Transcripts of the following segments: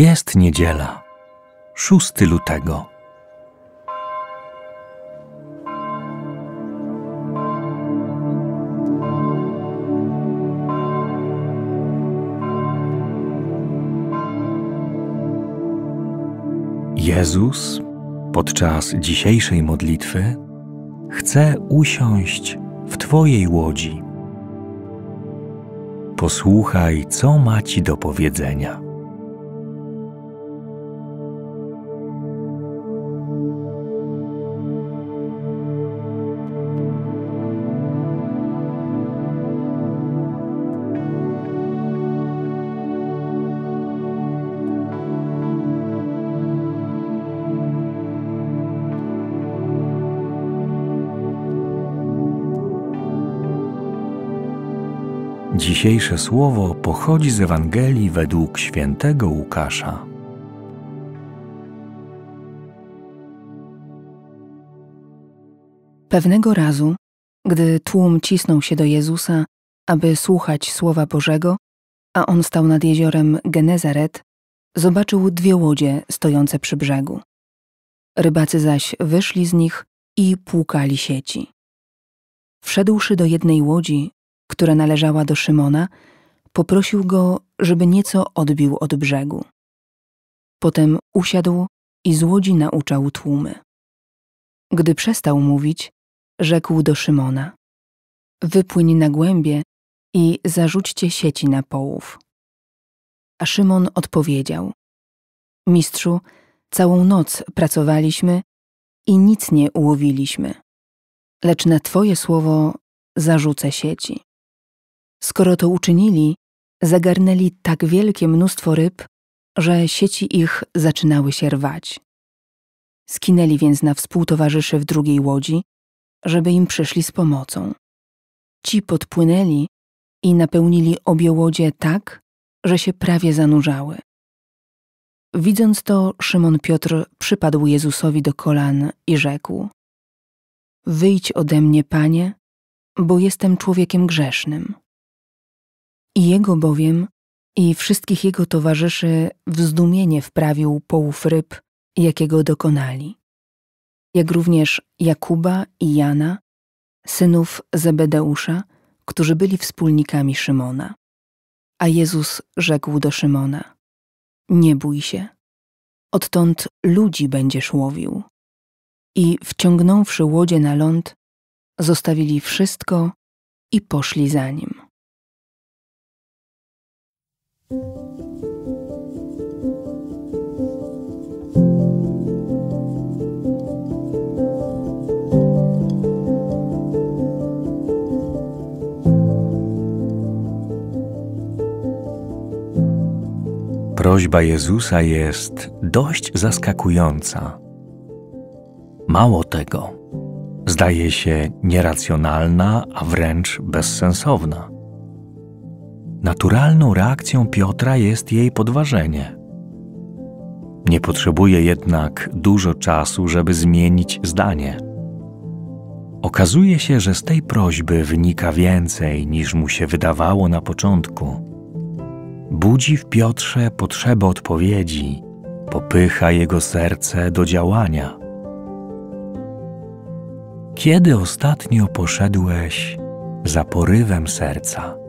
Jest niedziela, 6 lutego. Jezus podczas dzisiejszej modlitwy chce usiąść w Twojej łodzi. Posłuchaj, co ma Ci do powiedzenia. Dzisiejsze słowo pochodzi z Ewangelii według świętego Łukasza. Pewnego razu, gdy tłum cisnął się do Jezusa, aby słuchać słowa Bożego, a on stał nad jeziorem Genezaret, zobaczył dwie łodzie stojące przy brzegu. Rybacy zaś wyszli z nich i płukali sieci. Wszedłszy do jednej łodzi, która należała do Szymona, poprosił go, żeby nieco odbił od brzegu. Potem usiadł i z łodzi nauczał tłumy. Gdy przestał mówić, rzekł do Szymona: Wypłyń na głębie i zarzućcie sieci na połów. A Szymon odpowiedział: Mistrzu, całą noc pracowaliśmy i nic nie ułowiliśmy, lecz na Twoje słowo zarzucę sieci. Skoro to uczynili, zagarnęli tak wielkie mnóstwo ryb, że sieci ich zaczynały się rwać. Skinęli więc na współtowarzyszy w drugiej łodzi, żeby im przyszli z pomocą. Ci podpłynęli i napełnili obie łodzie tak, że się prawie zanurzały. Widząc to, Szymon Piotr przypadł Jezusowi do kolan i rzekł: Wyjdź ode mnie, panie, bo jestem człowiekiem grzesznym. I jego bowiem i wszystkich jego towarzyszy w zdumienie wprawił połów ryb, jakiego dokonali. Jak również Jakuba i Jana, synów Zebedeusza, którzy byli wspólnikami Szymona. A Jezus rzekł do Szymona: Nie bój się, odtąd ludzi będziesz łowił. I wciągnąwszy łodzie na ląd, zostawili wszystko i poszli za nim. Prośba Jezusa jest dość zaskakująca. Mało tego, zdaje się nieracjonalna, a wręcz bezsensowna. Naturalną reakcją Piotra jest jej podważenie. Nie potrzebuje jednak dużo czasu, żeby zmienić zdanie. Okazuje się, że z tej prośby wynika więcej niż mu się wydawało na początku budzi w Piotrze potrzebę odpowiedzi, popycha jego serce do działania. Kiedy ostatnio poszedłeś za porywem serca?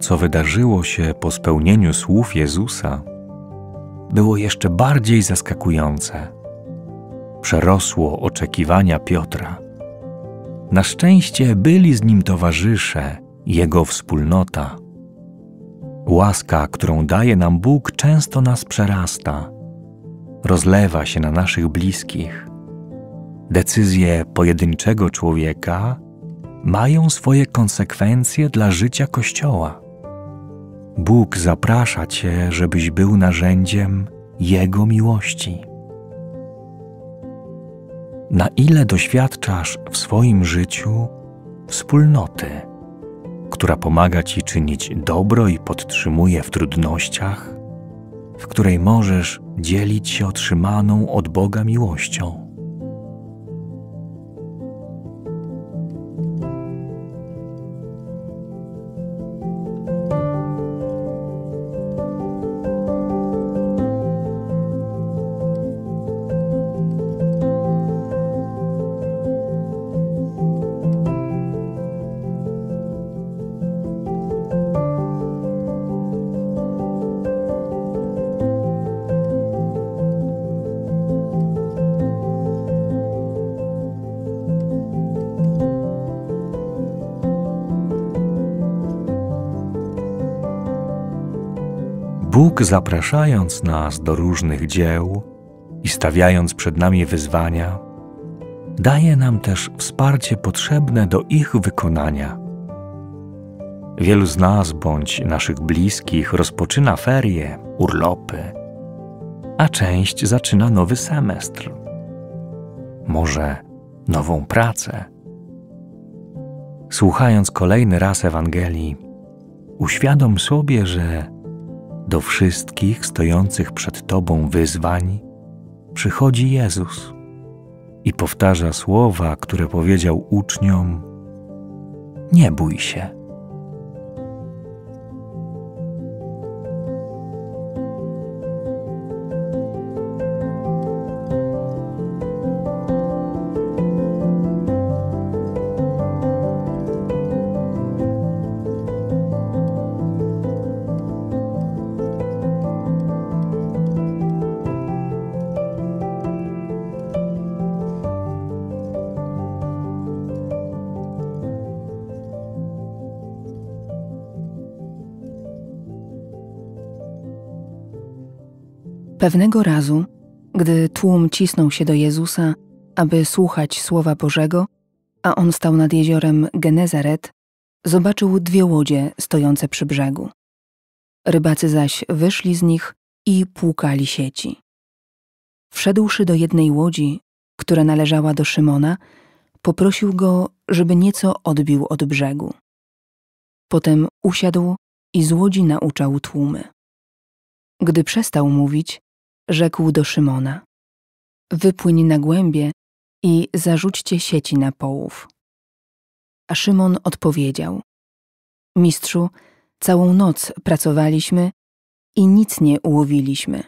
Co wydarzyło się po spełnieniu słów Jezusa, było jeszcze bardziej zaskakujące. Przerosło oczekiwania Piotra. Na szczęście byli z nim towarzysze, jego wspólnota. Łaska, którą daje nam Bóg, często nas przerasta, rozlewa się na naszych bliskich. Decyzje pojedynczego człowieka mają swoje konsekwencje dla życia Kościoła. Bóg zaprasza Cię, żebyś był narzędziem Jego miłości. Na ile doświadczasz w swoim życiu wspólnoty, która pomaga Ci czynić dobro i podtrzymuje w trudnościach, w której możesz dzielić się otrzymaną od Boga miłością. Bóg, zapraszając nas do różnych dzieł i stawiając przed nami wyzwania, daje nam też wsparcie potrzebne do ich wykonania. Wielu z nas bądź naszych bliskich rozpoczyna ferie, urlopy, a część zaczyna nowy semestr, może nową pracę. Słuchając kolejny raz Ewangelii, uświadom sobie, że do wszystkich stojących przed Tobą wyzwań przychodzi Jezus i powtarza słowa, które powiedział uczniom: Nie bój się. Pewnego razu, gdy tłum cisnął się do Jezusa, aby słuchać słowa Bożego, a on stał nad jeziorem Genezaret, zobaczył dwie łodzie stojące przy brzegu. Rybacy zaś wyszli z nich i płukali sieci. Wszedłszy do jednej łodzi, która należała do Szymona, poprosił go, żeby nieco odbił od brzegu. Potem usiadł i z łodzi nauczał tłumy. Gdy przestał mówić, rzekł do Szymona: Wypłyń na głębie i zarzućcie sieci na połów. A Szymon odpowiedział: Mistrzu, całą noc pracowaliśmy i nic nie ułowiliśmy,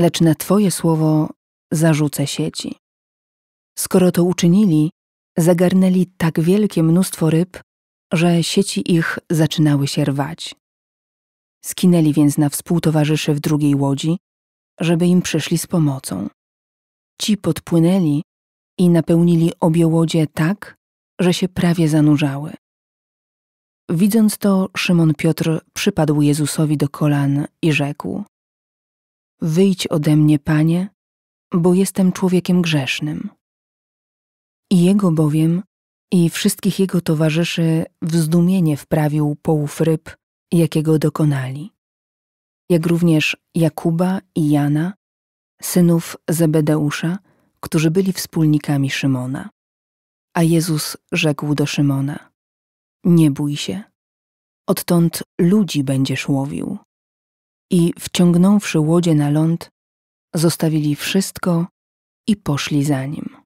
lecz na Twoje słowo zarzucę sieci. Skoro to uczynili, zagarnęli tak wielkie mnóstwo ryb, że sieci ich zaczynały się rwać. Skinęli więc na współtowarzyszy w drugiej łodzi, żeby im przyszli z pomocą. Ci podpłynęli i napełnili obie łodzie tak, że się prawie zanurzały. Widząc to, Szymon Piotr przypadł Jezusowi do kolan i rzekł: Wyjdź ode mnie, panie, bo jestem człowiekiem grzesznym. I jego bowiem i wszystkich jego towarzyszy w zdumienie wprawił połów ryb, jakiego dokonali jak również Jakuba i Jana, synów Zebedeusza, którzy byli wspólnikami Szymona. A Jezus rzekł do Szymona: Nie bój się, odtąd ludzi będziesz łowił. I wciągnąwszy łodzie na ląd, zostawili wszystko i poszli za nim.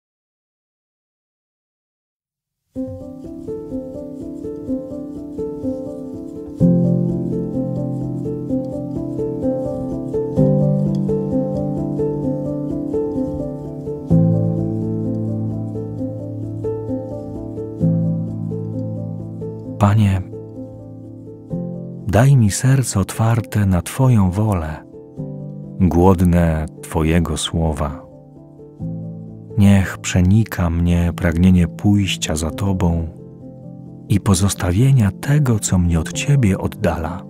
Panie, daj mi serce otwarte na Twoją wolę, głodne Twojego słowa. Niech przenika mnie pragnienie pójścia za Tobą i pozostawienia tego, co mnie od Ciebie oddala.